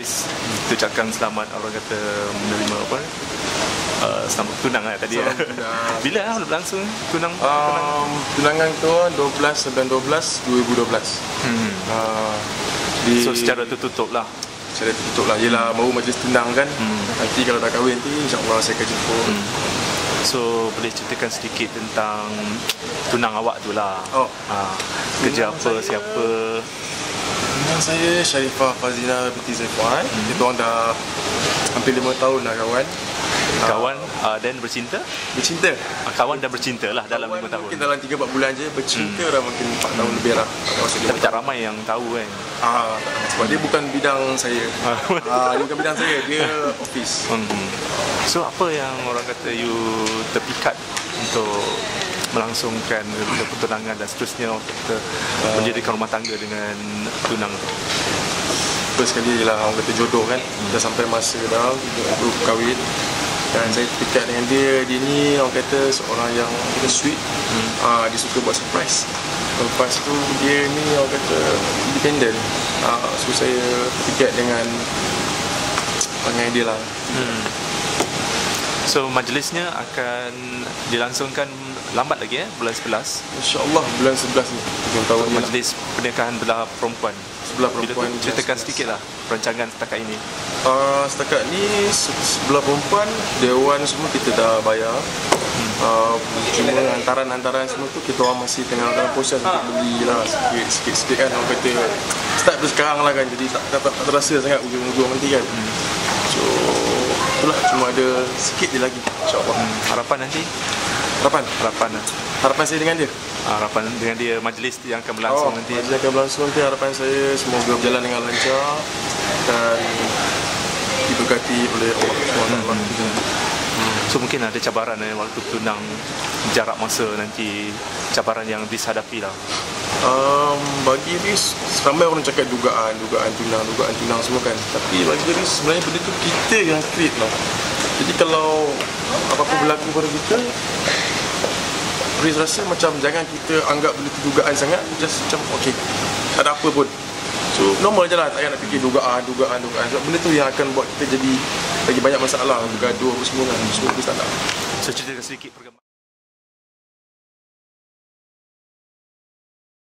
Kita ucapkan selamat orang kata menerima apa uh, selamat tunang lah tadi Selamat ya. tunang. Bila lah berlangsung tunang? tunang? Um, tunangan tu 12 dan 12 2012. Hmm. Uh, di So secara tertutup lah. secara tutup lah. Yelah baru majlis tunang kan. Hmm. Nanti kalau dah kahwin nanti insyaAllah saya akan jemput. Hmm. So boleh ceritakan sedikit tentang tunang awak tu lah. Oh. Ha, kerja Tunang apa, saya- siapa? Tunang saya Sharifah Fazina binti Zaifuan. Hmm. Kita orang dah hampir 5 tahun dah kawan. Kawan uh, dan bercinta? Bercinta. Uh, kawan dan bercinta lah dalam Kawan 5 tahun. Mungkin dalam 3-4 bulan je. Bercinta dah mungkin 4 tahun lebih lah. Tapi 5 tak ramai yang tahu kan. Ah, sebab dia bukan bidang saya. Ah. ah, dia bukan bidang saya, dia office. Hmm. So apa yang orang kata you terpikat untuk melangsungkan pertunangan dan seterusnya orang kata menjadikan rumah tangga dengan tunang tu. Sekali lah orang kata jodoh kan. Dah sampai masa dah untuk kahwin. Dan saya terpikat dengan dia, dia ni orang kata seorang yang kita sweet. Ah, dia suka buat surprise. Lepas tu dia ni orang kata independent. Ah, so saya terpikat dengan perangai dia lah. Hmm. So majlisnya akan dilangsungkan lambat lagi eh bulan 11. InsyaAllah bulan 11 ni. Tahun ni lah. Majlis pernikahan belah perempuan. Sebelah Bila perempuan. ceritakan bulan sedikit lah perancangan setakat ini. Uh, setakat ni se- sebelah perempuan dewan semua kita dah bayar. Uh, cuma hantaran-hantaran semua tu kita orang masih tengah dalam proses untuk beli lah sikit, sikit-sikit kan orang kata start tu sekarang lah kan jadi tak, tak, tak, tak terasa sangat ujung-ujung nanti kan so itulah cuma ada sikit je lagi insyaAllah Hmm. Harapan nanti? harapan Harapan lah. harapan saya dengan dia Ah, Harapan dengan dia majlis yang akan berlangsung nanti. majlis akan berlangsung nanti harapan saya semoga berjalan dengan lancar dan diberkati oleh Allah SWT So mungkin ada cabaran eh, waktu tunang jarak masa nanti cabaran yang dihadapi lah. Um, bagi Riz, ramai orang cakap dugaan, dugaan tunang, dugaan tunang semua kan. Tapi bagi Riz, sebenarnya benda tu kita yang create lah. Jadi kalau apa-apa berlaku pada kita, Riz rasa macam jangan kita anggap benda tu dugaan sangat. Just macam, okay, tak ada apa pun. So, normal je lah, tak payah nak fikir dugaan, dugaan, dugaan. Sebab benda tu yang akan buat kita jadi lagi banyak masalah, bergaduh semua kan. So, Riz tak nak. So ceritakan sedikit perkembangan.